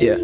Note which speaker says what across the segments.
Speaker 1: Yeah.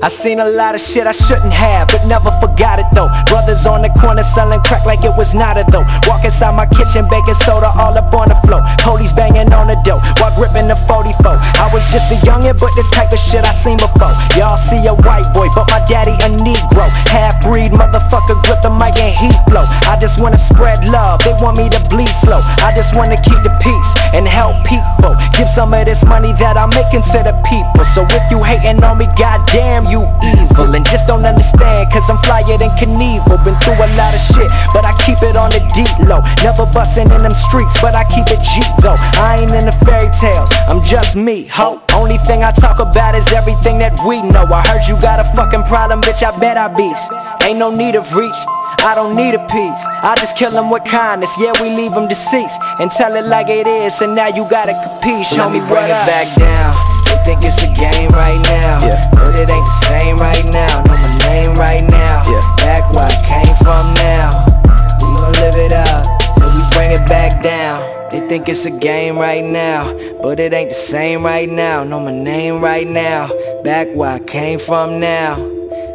Speaker 1: I seen a lot of shit I shouldn't have, but never forgot it though. Brothers on the corner selling crack like it was not a though. Walk inside my kitchen, baking soda all up on the floor. Police banging on the door while gripping the 44. Was just a youngin', but this type of shit I seen before. Y'all see a white boy, but my daddy a Negro. Half breed motherfucker, grip the mic and heat flow. I just wanna spread love, they want me to bleed slow. I just wanna keep the peace and help people. Give some of this money that I'm making to the people. So if you hating on me, goddamn you evil And just don't understand cause I'm flyer than Knievel Been through a lot of shit but I keep it on the deep low Never bustin' in them streets but I keep it Jeep though I ain't in the fairy tales, I'm just me, ho Only thing I talk about is everything that we know I heard you got a fucking problem, bitch, I bet I beast Ain't no need of reach I don't need a piece. I just kill them with kindness. Yeah, we leave them deceased and tell it like it is. And now you gotta compete. Show me
Speaker 2: bring it back down. They think it's a game right now,
Speaker 1: Yeah.
Speaker 2: but it ain't the same right now. Know my name right now.
Speaker 1: Yeah.
Speaker 2: Back where I came from now. We gon' live it up till we bring it back down. They think it's a game right now, but it ain't the same right now. Know my name right now. Back where I came from now.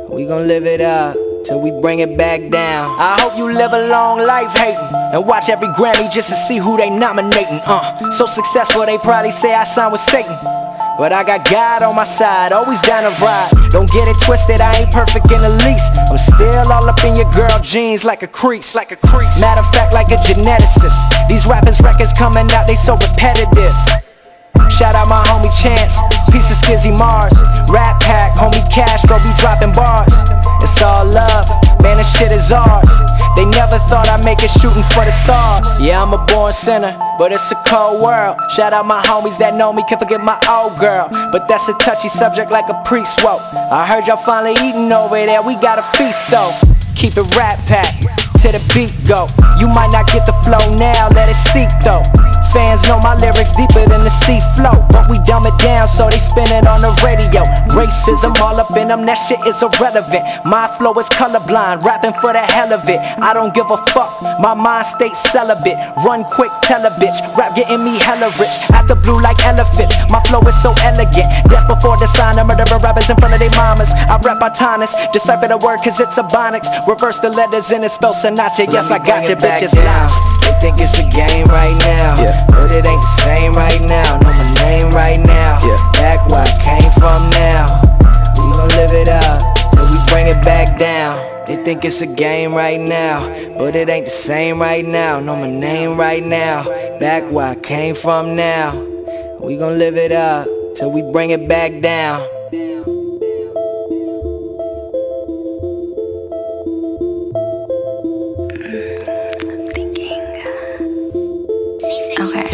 Speaker 2: We gon' live it up till we bring it back down.
Speaker 1: I hope you live a long life hating and watch every Grammy just to see who they nominating. Uh, so successful they probably say I signed with Satan. But I got God on my side, always down to ride. Don't get it twisted, I ain't perfect in the least. I'm still all up in your girl jeans like a crease, like a crease. Matter of fact, like a geneticist. These rappers records coming out, they so repetitive. Shout out my homie Chance, piece of Skizzy Mars, RattPack, homie Castro be dropping bars. It's all love, man, this shit is ours. They never thought I'd make it shooting for the stars. Yeah, I'm a born sinner, but it's a cold world. Shout out my homies that know me, can't forget my old girl. But that's a touchy subject like a priest woke. I heard y'all finally eating over there, we got a feast though. Keep it RattPack to the beat go. You might not get the flow now, let it seep though. Fans know my lyrics deeper than the sea flow. But we dumb it down so they spin it on the radio. Racism all up in them, that shit is irrelevant. My flow is colorblind, rapping for the hell of it. I don't give a fuck, my mind state celibate. Run quick, tell a bitch, rap getting me hella rich. At the blue like elephants, my flow is so elegant. Death before the sign, I'm murdering rappers in front of their mamas. I rap autonomous, decipher the word cause it's a bonics. Reverse the letters and it spells Sinatra. Yes, I got you, bitches loud.
Speaker 2: They think it's a game right now,
Speaker 1: Yeah.
Speaker 2: but it ain't the same right now. Know my name right now.
Speaker 1: Yeah.
Speaker 2: Back where I came from now. We gon' live it up till we bring it back down. They think it's a game right now, but it ain't the same right now. Know my name right now. Back where I came from now. We gon' live it up till we bring it back down.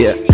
Speaker 2: Yeah.